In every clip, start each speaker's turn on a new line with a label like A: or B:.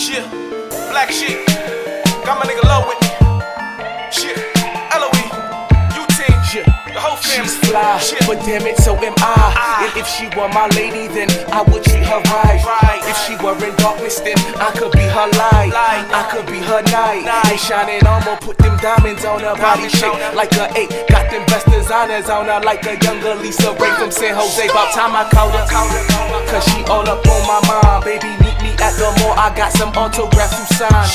A: Shit, black shit. Got my nigga low with me. Shit, Eloise, you team.
B: Yeah.
A: The whole family.
B: She's fly,
A: Shit.
B: but damn it, so am I.
A: I.
B: And if she were my lady, then I would treat her right.
A: Right.
B: If she were in darkness, then I could be her light.
A: Light.
B: I could be her knight.
A: Knight.
B: They shining armor, put them diamonds on her body,
A: Diamonds on
B: like a eight. Got them best designers on her, like a younger Lisa Ray from San Jose. About time I called her, cause she all up on my mind. Baby, me at the mall. I got some autographs to sign.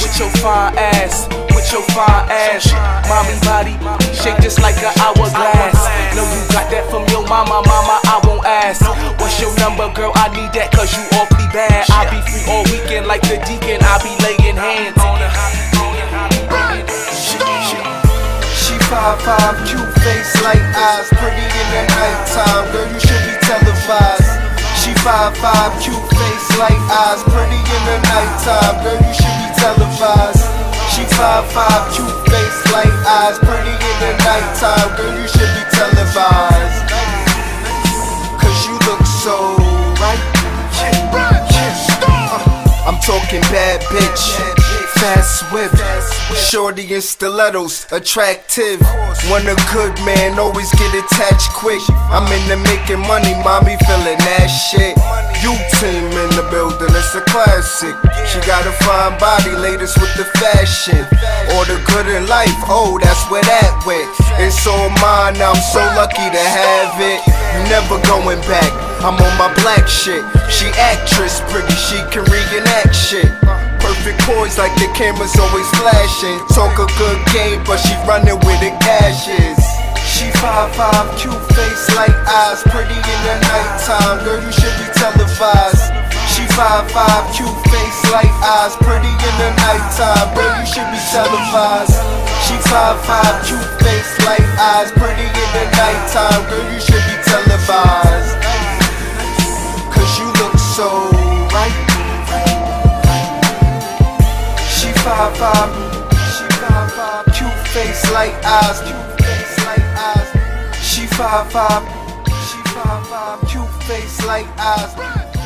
B: With your fine ass, with your fine ass, mommy body shake just like an hourglass. No, you got that from your mama, mama. I won't ask. What's your number, girl? I need that cause you awfully bad. I be free all weekend like the deacon. I be laying hands.
A: on
C: five five, cute face, light eyes, pretty in the nighttime. Girl, you should be televised. She five five, cute light eyes, pretty in the nighttime. Girl, you should be televised. She five five, cute face, light eyes, pretty in the nighttime. Girl, you should be televised. Cause you look so right. I'm talking bad bitch, fast whip, shorty and stilettos, attractive. When a good man always get attached quick. I'm into making money, mommy feeling that shit. You team in the building, it's a classic. She got a fine body, latest with the fashion. All the good in life, oh, that's where that went. It's all mine, I'm so lucky to have it. Never going back. I'm on my black shit. She actress, pretty, she can reenact shit. Perfect poise like the camera's always flashing. Talk a good game, but she running with the gashes. She five five, cute face, light eyes, pretty in the nighttime. Girl, you should be televised. She five five, cute face, light eyes, pretty in the nighttime. You should be televised. She five five, cute face, light eyes, pretty in the nighttime. Girl, you should be televised. Cause you look so right. She five five, she face, light eyes, cute face, light eyes. She five five, she five five, cute face, light eyes.